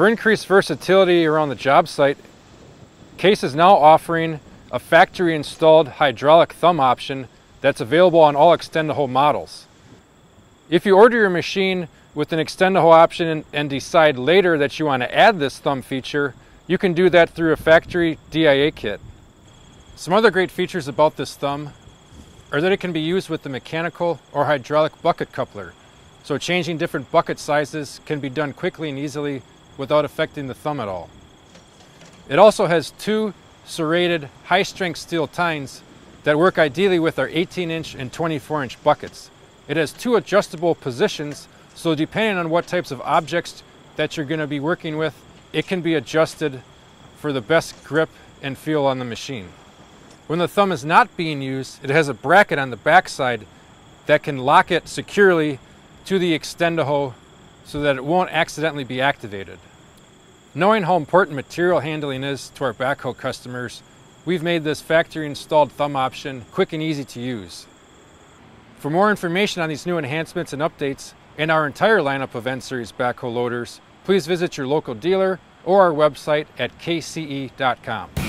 For increased versatility around the job site, Case is now offering a factory installed hydraulic thumb option that's available on all Extendahoe models. If you order your machine with an Extendahoe option and decide later that you want to add this thumb feature, you can do that through a factory DIA kit. Some other great features about this thumb are that it can be used with the mechanical or hydraulic bucket coupler. So changing different bucket sizes can be done quickly and easily without affecting the thumb at all. It also has two serrated high strength steel tines that work ideally with our 18 inch and 24 inch buckets. It has two adjustable positions, so depending on what types of objects that you're going to be working with, it can be adjusted for the best grip and feel on the machine. When the thumb is not being used, it has a bracket on the backside that can lock it securely to the Extendahoe so that it won't accidentally be activated. Knowing how important material handling is to our backhoe customers, we've made this factory installed thumb option quick and easy to use. For more information on these new enhancements and updates and our entire lineup of N-Series backhoe loaders, please visit your local dealer or our website at casece.com.